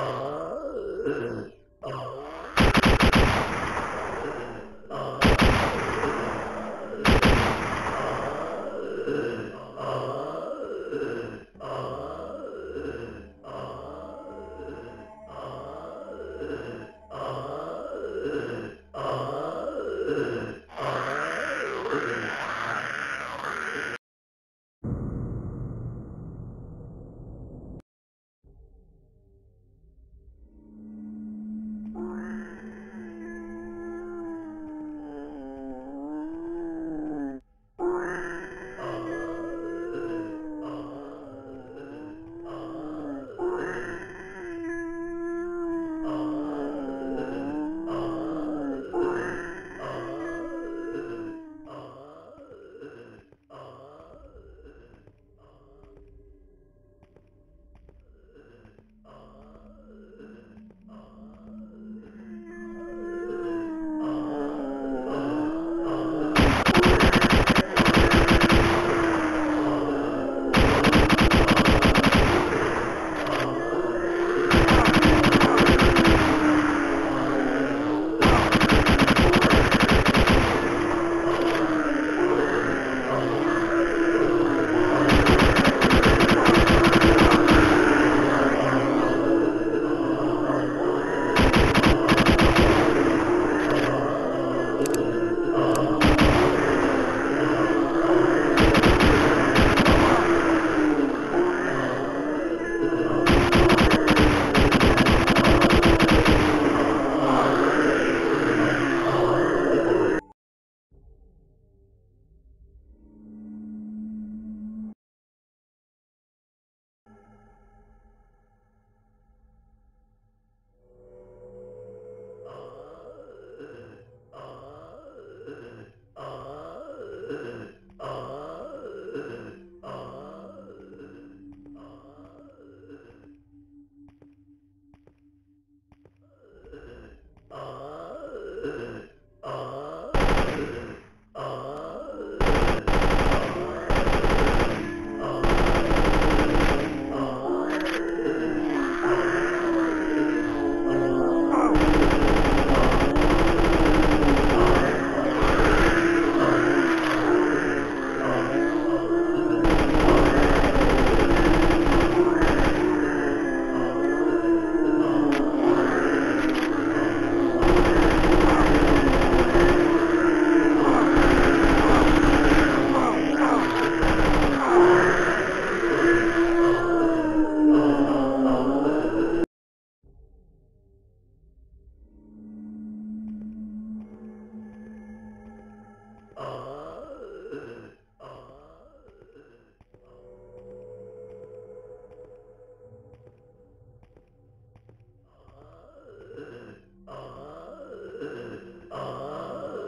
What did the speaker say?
Oh.